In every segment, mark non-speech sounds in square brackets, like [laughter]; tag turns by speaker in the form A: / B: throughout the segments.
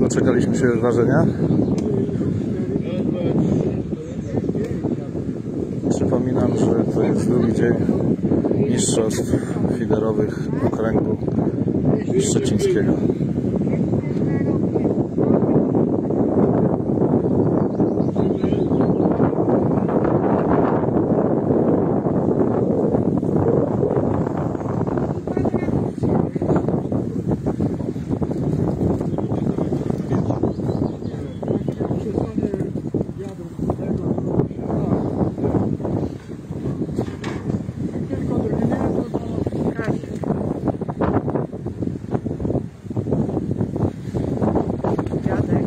A: doczekaliśmy się ważenia. Przypominam, że to jest drugi dzień mistrzostw fiderowych okręgu szczecińskiego.
B: Dziadek.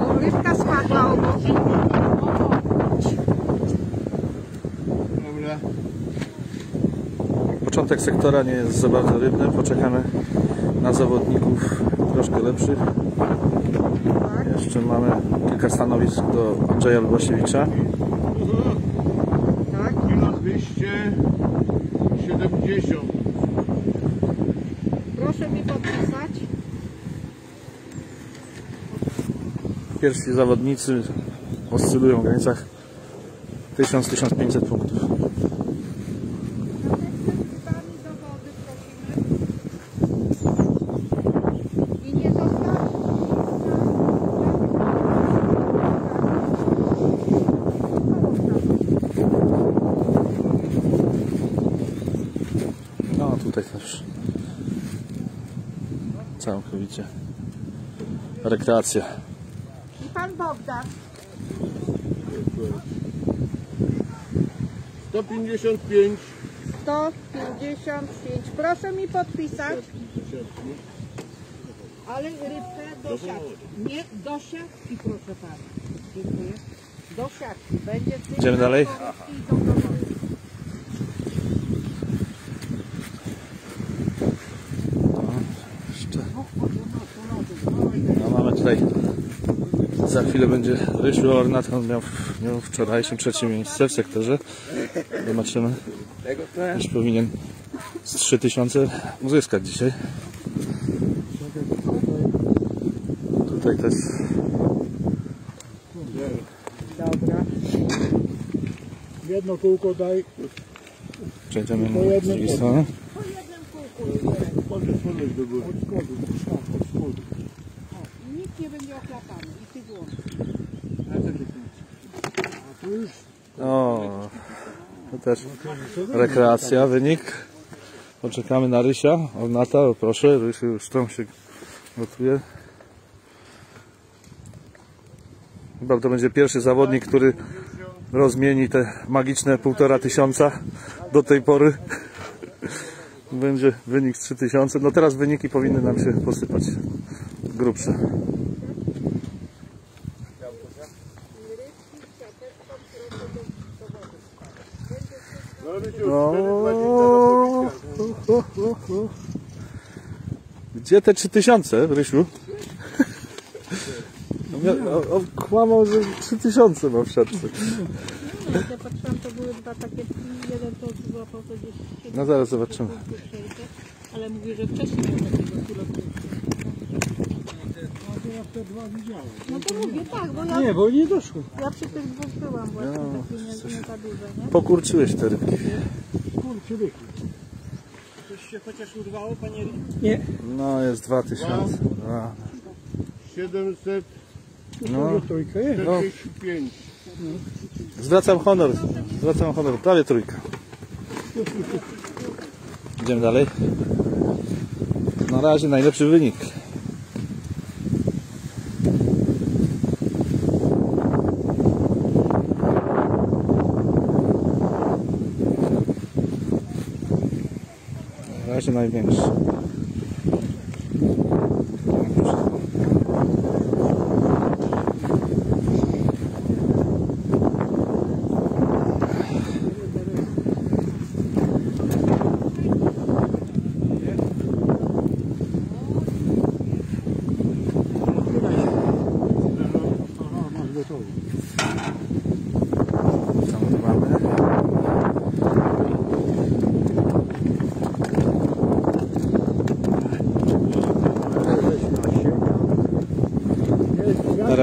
B: O, rybka spadła obok.
C: Dobra.
A: Początek sektora nie jest za bardzo rybny. Poczekamy na zawodników troszkę lepszych. Jeszcze mamy kilka stanowisk do Andrzeja Lubasiewicza.
B: Tak?
C: Kilo 270.
B: Proszę mi podpisać.
A: Pierwsi zawodnicy oscylują w granicach 1000-1500 punktów.
B: I nie zostać.
A: No tutaj też całkowicie rekreacja.
B: I pan Bogdan.
C: 155.
B: 155. Proszę mi podpisać. Ale rybkę do siatki. Nie, do siatki proszę pana. Dziękuję. Do siatki. Będzie
A: Idziemy dalej?
B: rybki i do domu.
A: Jeszcze. No mamy tutaj za chwilę będzie Rysiu Ornat, on miał, miał wczorajszym trzecie miejsce w sektorze. Zobaczymy. Już powinien z 3000 uzyskać dzisiaj. Tutaj też
B: Dobra.
D: Jedno kółko daj.
A: przejdziemy na drugiej strony.
C: Podnieś, podnieś do góry.
D: Od spodu, tak, od spodu.
B: I nikt nie będzie ochlapany. I ty włącz.
D: A tu już
A: O, to też rekreacja, wynik. Poczekamy na Rysia, Ornata, proszę, Rysiu już tam się gotuje. Chyba to będzie pierwszy zawodnik, który rozmieni te magiczne półtora tysiąca do tej pory. Będzie wynik 3000. No teraz wyniki powinny nam się posypać grubsze.
C: No, Rysiu,
A: O,
C: 4,20
A: ho, ho, ho. Gdzie te 3000, Rysiu? On on- kłamał, że 3000 ma w siatce.
B: No, jak ja patrzyłam, to były dwa takie, jeden to złapał to gdzieś
A: No zaraz zobaczymy.
B: ale mówi, że wcześniej miał
D: ja te dwa widziałem.
B: No to mówię tak, bo ja,
D: Nie, bo nie doszło.
B: ja przy tych dwóch byłam właśnie, takie nie, nie za duże, nie?
A: Pokurczyłeś te rybki.
D: Kurczę, wychód.
E: Coś się chociaż urwało, panie
D: Nie.
A: No jest 2000. A,
C: 745.
A: No,
D: No. Trójka jest.
A: zwracam honor. Zwracam honor. Prawie trójka. Idziemy dalej. Na razie najlepszy wynik. Na razie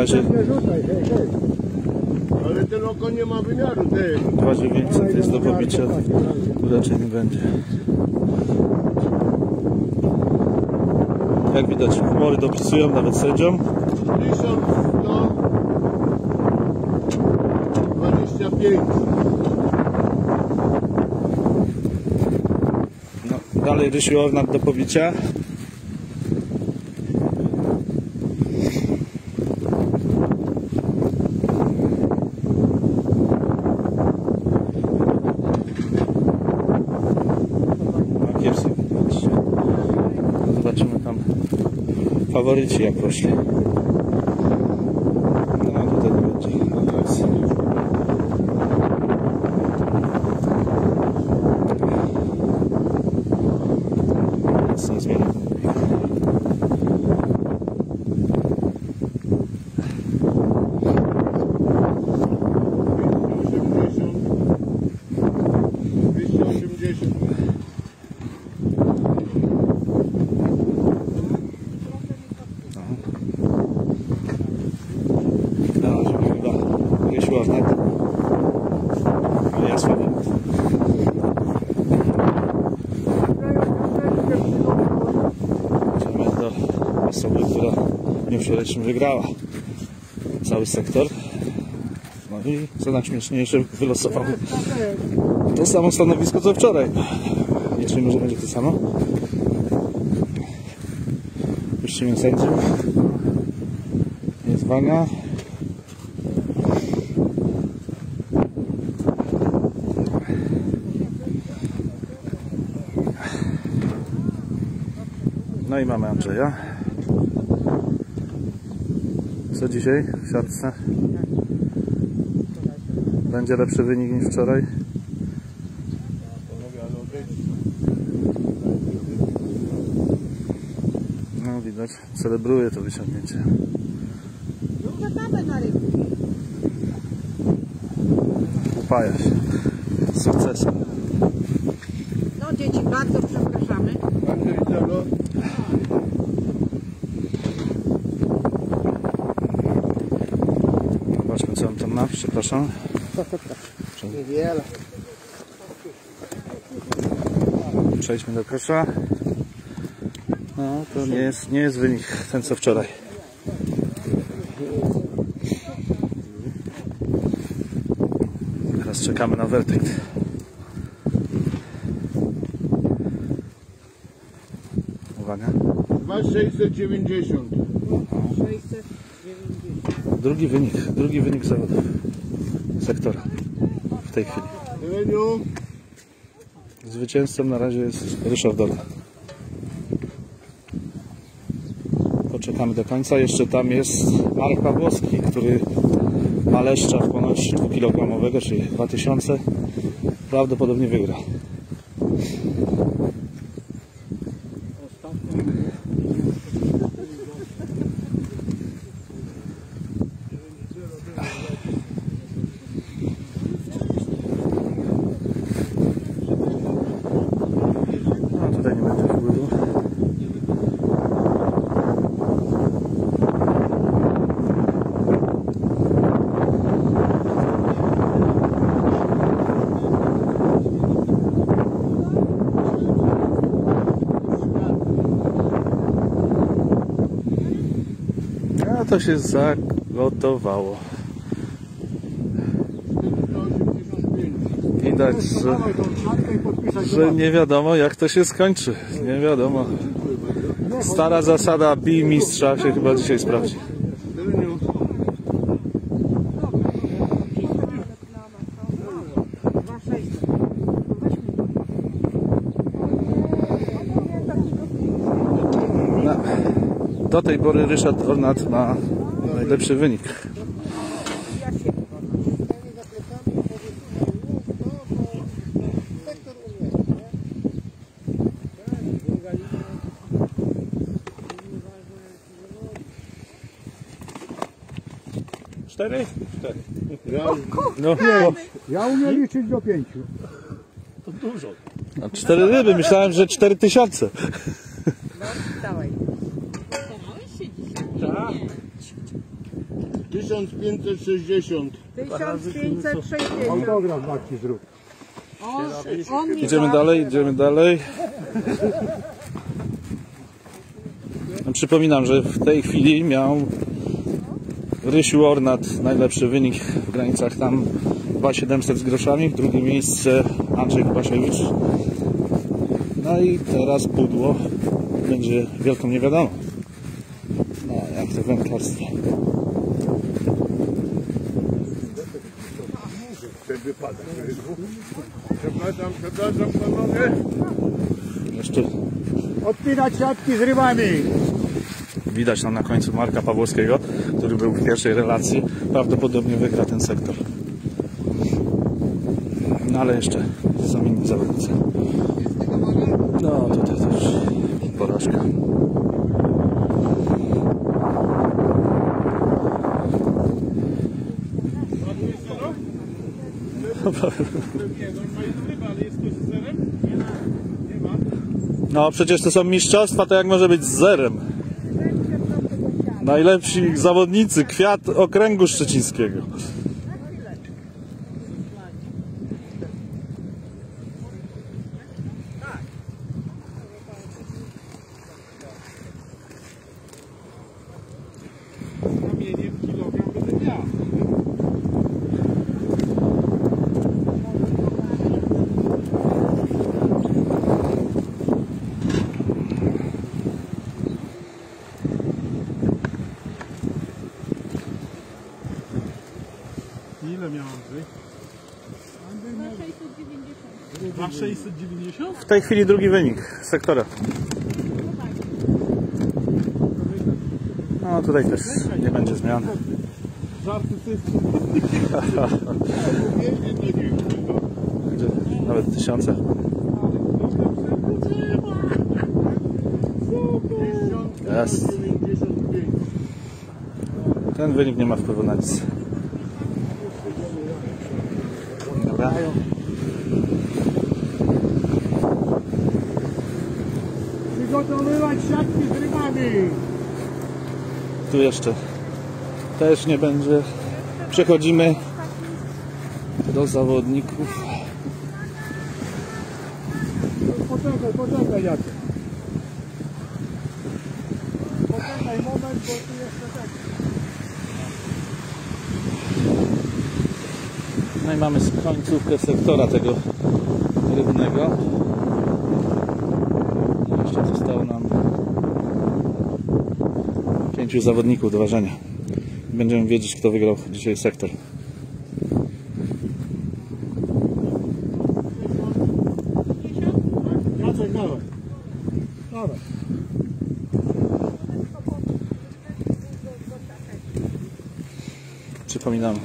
D: hej.
C: Ale ten oko nie ma wymiaru, ty.
A: 2900 jest do pobicia. Raczej nie będzie. Jak widać, humory dopisują nawet sędziom.
C: 1125.
A: No, dalej Rysiu Ornat do pobicia. No, kiepsko, patrzcie. Zobaczymy tam faworyci jak poszli. No tutaj nie będzie. No, jest. Nic nie zmieni.
C: 280.
A: No, żeby chyba Rysiu Ornat. Ale ja słabo. Idziemy do osoby, która w dniu wczorajszym wygrała cały sektor. No i co najśmieszniejsze wylosował to samo stanowisko co wczoraj. Liczymy, że będzie to samo. Puścimy sędziów. Jest waga. No i mamy Andrzeja. Co dzisiaj w siatce? Będzie lepszy wynik niż wczoraj? No widać, celebruje to.
B: No rynku.
A: Upaja się. Sukcesem.
B: No dzieci, bardzo przepraszamy.
C: Andrzej Zero.
A: Zobaczmy co on tam ma, przepraszam.
E: Niewiele.
A: Przejdźmy do kosza. No to nie jest, nie jest wynik ten co wczoraj. Teraz czekamy na werdykt. Uwaga.
C: 2690.
B: 690.
A: Drugi wynik, drugi wynik zawodów sektora w tej chwili. Zwycięzcą na razie jest Ryszard Dola. Poczekamy do końca. Jeszcze tam jest Marek Pawłowski, który ma leszcza ponoć 2-kilogramowego, czyli 2000. Prawdopodobnie wygra. No tutaj nie będzie wpływu. A to się zagotowało.
C: 185.
A: Widać, że, że nie wiadomo jak to się skończy. Nie wiadomo. Stara zasada bij mistrza się chyba dzisiaj sprawdzi.
C: Reniu.
B: Dwa sześćset. Weźmy to.
A: No, do tej pory Ryszard Ornat ma najlepszy wynik.
E: Cztery? Cztery.
C: Ja,
A: No,
D: Ja umiem liczyć do pięciu.
E: To dużo.
A: no, cztery ryby, myślałem, że cztery tysiące.
B: Dawaj.
E: Tak.
C: 1560.
B: 1560.
D: Autograf Marci zrób.
B: On, on mi
A: Idziemy
B: da-
A: dalej, idziemy dalej. Przypominam, że w tej chwili miał Rysiu Ornat najlepszy wynik w granicach tam 2700 z groszami, w drugie miejsce Andrzej Kubasiewicz. No i teraz pudło będzie wielką niewiadomą. No, jak to wędkarstwo.
C: Przepraszam, przepraszam panowie.
A: Jeszcze
D: Odpinać siatki z rybami.
A: Widać tam na końcu Marka Pawłowskiego, który był w pierwszej relacji. Prawdopodobnie wygra ten sektor. No ale jeszcze są inni zawodnicy. No tutaj też porażka. No przecież to są mistrzostwa, to jak może być z zerem? Najlepsi zawodnicy, kwiat okręgu szczecińskiego.
E: Ile miał Andrzej? 2690.
A: W tej chwili drugi wynik sektora. No tutaj też nie będzie zmian. Będzie nawet tysiące. Jest.
C: 95.
A: Ten wynik nie ma wpływu na nic. Dobra.
D: Przygotowywać siatki z rybami.
A: Tu jeszcze też nie będzie. Przechodzimy do zawodników.
D: Poczekaj, poczekaj Jacek. Poczekaj moment, bo tu jeszcze tak.
A: No i mamy końcówkę sektora tego rybnego. Zostało nam pięciu zawodników do ważenia. Będziemy wiedzieć, kto wygrał dzisiaj sektor.
D: Jacek, dawaj. Dawaj.
A: Przypominam,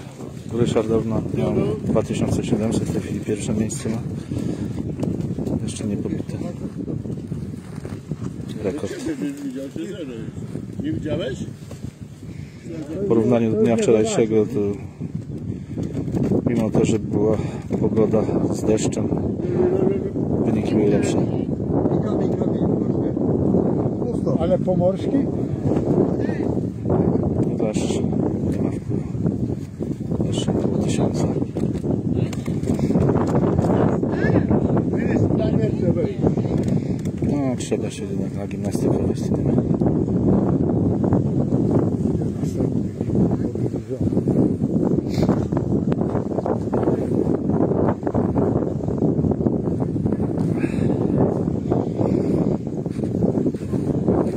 A: Ryszard dawno miał 2700, w tej chwili pierwsze miejsce ma. Jeszcze nie pobite.
C: Jest. Nie widziałeś?
A: W porównaniu do dnia wczorajszego to mimo to, że była pogoda z deszczem, wyniki były lepsze.
D: Ale pomorski?
A: Deszcz nie ma wpływu. Jeszcze około tysiąca.
C: Tam jeszcze wejść.
A: Trzeba się jednak na gimnastykę wystanowić.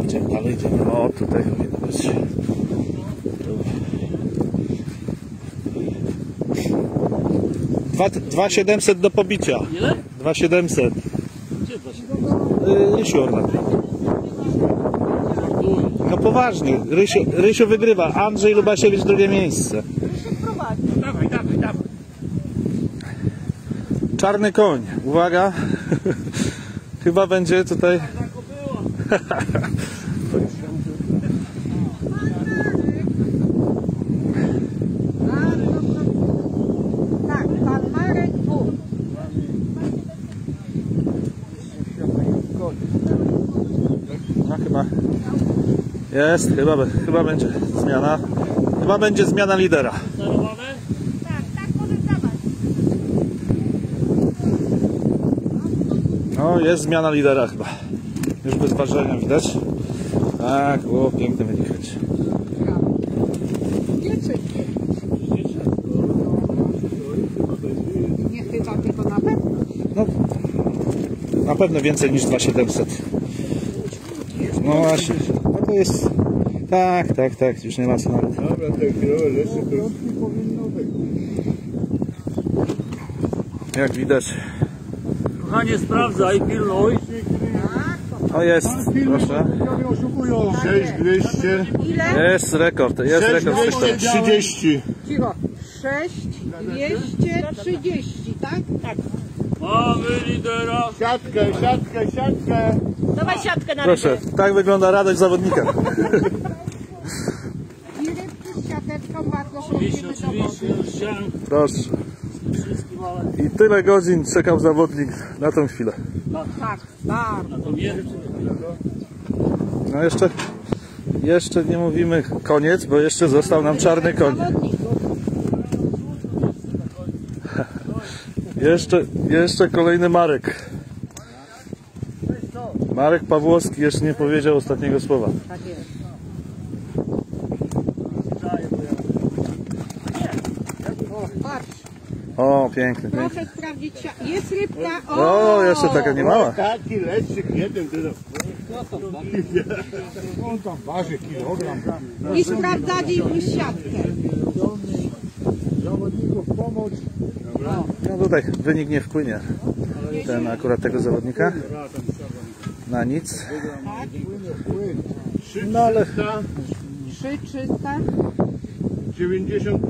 A: Idziemy dalej, idziemy. O, tutaj powinno być. Dwa- 2700 do pobicia.
E: Ile?
A: 2700.
E: Gdzie to się
A: Yy, Rysiu Ornat. No poważnie, Rysiu, Rysiu wygrywa. Andrzej Lubasiewicz drugie miejsce.
E: Dawaj, dawaj, dawaj.
A: Czarny koń, uwaga. Chyba będzie tutaj.
B: Tak, pan Marek Wór.
A: No chyba. Jest, chyba, chyba będzie zmiana. Chyba będzie zmiana lidera.
F: Tak, tak dawać.
A: No, jest zmiana lidera chyba. Już bez ważenia widać. Tak, o, piękny wynik.
B: Nie chyba, tylko na pewno.
A: No, na pewno więcej niż 2700. No właśnie, no to jest... Tak, tak, tak, już nie ma co nawet.
C: Dobra, te to.
A: Jak widać.
E: Kochanie, sprawdzaj, pilnuj.
A: O jest, proszę.
D: Oni oszukują.
C: 6200,
B: Ile?
A: Jest rekord, jest rekord w sektorze.
C: 6230.
B: Cicho. 6, 230, tak? Tak.
E: Mamy lidera.
C: Siatkę, siatkę, siatkę.
F: Siatkę na
A: Proszę,
F: rybę.
A: tak wygląda radość zawodnika. [laughs]
B: I rybki z siateczką bardzo
E: Oczywiście, już
A: Proszę.
E: wszystkim, ale
A: I tyle godzin czekał zawodnik na tą chwilę.
B: Tak, bardzo.
E: na to nie.
A: No jeszcze, jeszcze nie mówimy koniec, bo jeszcze został nam czarny koń. [laughs] Jeszcze, jeszcze kolejny Marek. Marek Pawłowski jeszcze nie powiedział ostatniego słowa.
B: Tak jest. O,
A: piękny,
B: proszę sprawdzić. Jest rybka. O,
A: O, jeszcze taka nie mała.
C: Taki leczyk jeden, tyle.
D: On tam waży kilogram.
B: I sprawdzaliśmy siatkę.
D: Zawodników pomoc.
A: No tutaj wynik nie wpłynie. Ten akurat tego zawodnika. Na nic. No ale
B: 3, 300.
C: 90.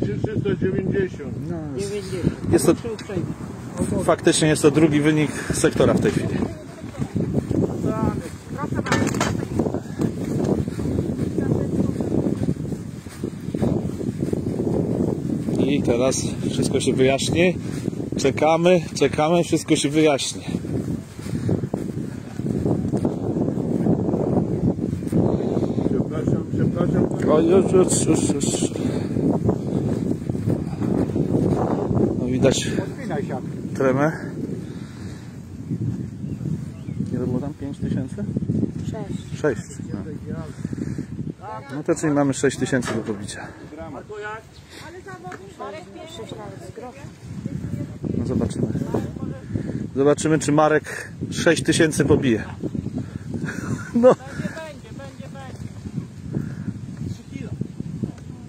C: 390.
A: jest to, faktycznie jest to drugi wynik sektora w tej chwili. I teraz wszystko się wyjaśni. Czekamy, czekamy, wszystko się wyjaśni.
C: Przepraszam, przepraszam.
A: O, już, już, już, już. No widać tremę. Ile było tam? 5 tysięcy? 6. 6. No. no to czyli mamy 6 tysięcy do pobicia. No zobaczymy. Zobaczymy, czy Marek 6 tysięcy pobije. [laughs] No,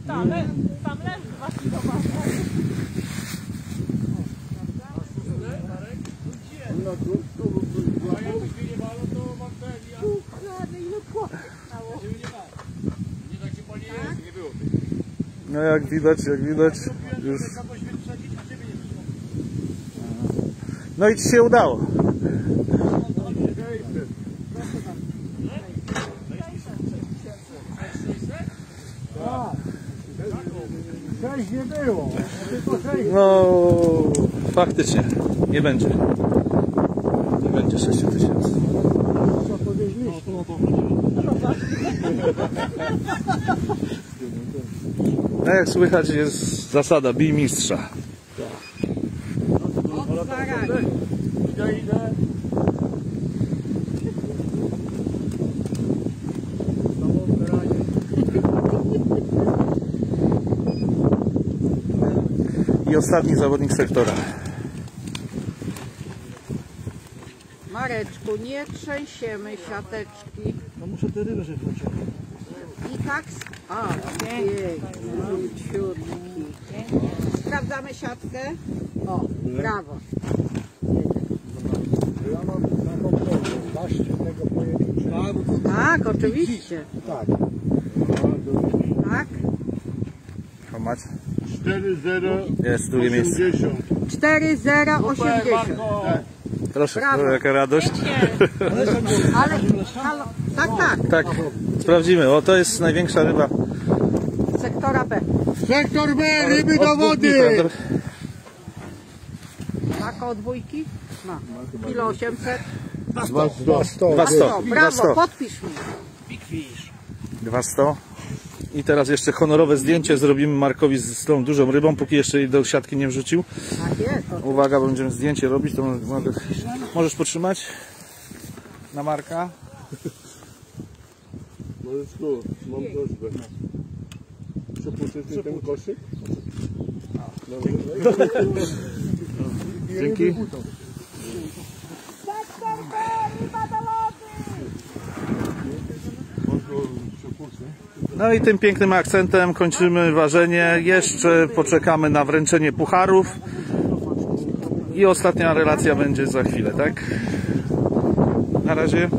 F: Tam, le, tam leży dwa kilo.
A: no jak widać, jak widać, już... No i ci się udało.
D: Sześć nie było. Tylko sześć.
A: No, faktycznie, nie będzie. Nie będzie 6 tysięcy.
D: Co podejrzliście?
A: No jak słychać jest zasada bij mistrza.
B: Od zarania.
E: Idę, idę.
A: I ostatni zawodnik sektora.
B: Mareczku, nie trzęsiemy siateczki.
E: No muszę te ryby żeby
B: I tak. A, ciutki. Sprawdzamy siatkę. O, brawo.
D: Ja mam na kontrolę. Daszcie tego pojedynczego.
B: Tak, oczywiście.
D: Tak.
B: Tak.
A: O, mać.
C: 4-0.
A: Jest drugie miejsce.
C: 80.
B: 4, 0, 80.
A: Proszę,
B: Brawo.
A: jaka radość.
B: Ale, halo, tak, tak,
A: Tak, sprawdzimy. O, to jest największa ryba.
B: sektora B.
D: Sektor B, ryby do wody.
B: Taka od dwójki? No. Kilo 800.
D: Dwa sto.
A: Dwa sto. Dwa
B: brawo,
A: sto.
B: podpisz mi.
E: Big fish.
A: 200. I teraz jeszcze honorowe zdjęcie zrobimy Markowi z, tą dużą rybą, póki jeszcze jej do siatki nie wrzucił.
B: Tak
A: Uwaga, bo będziemy zdjęcie robić, to mogę... możesz potrzymać na Marka.
C: Mareczku, mam prośbę. Przepuszczysz mi ten koszyk?
A: Dzięki. No i tym pięknym akcentem kończymy ważenie. Jeszcze poczekamy na wręczenie pucharów. I ostatnia relacja będzie za chwilę, tak? Na razie.